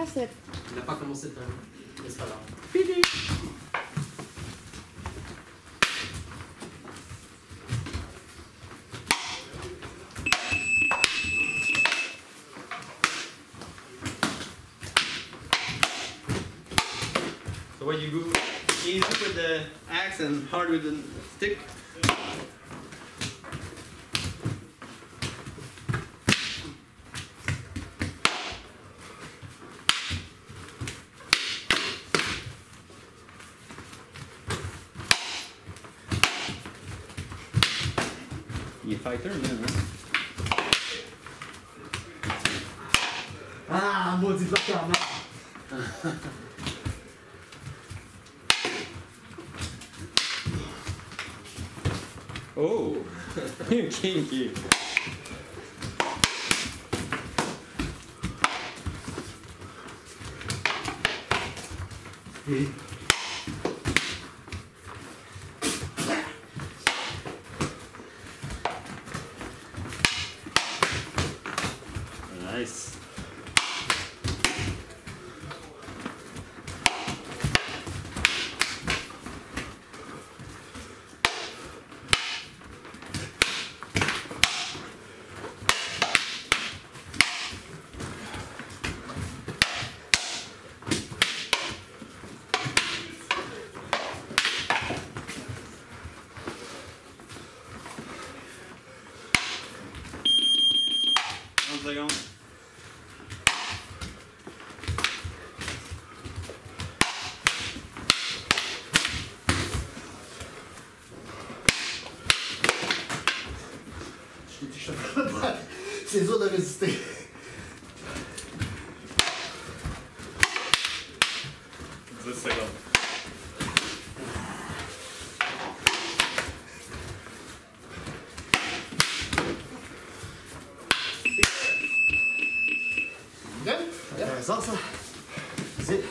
cassette. Il n'a pas commencé le. Mais c'est pas grave. Fini. So what you go easy with the axe and hard with the stick? Il est fighter, lui, hein? Ah, Oh! Kinky. Nice. One second. C'est dur de résister. Dix secondes. Intéressant, ça. C'est.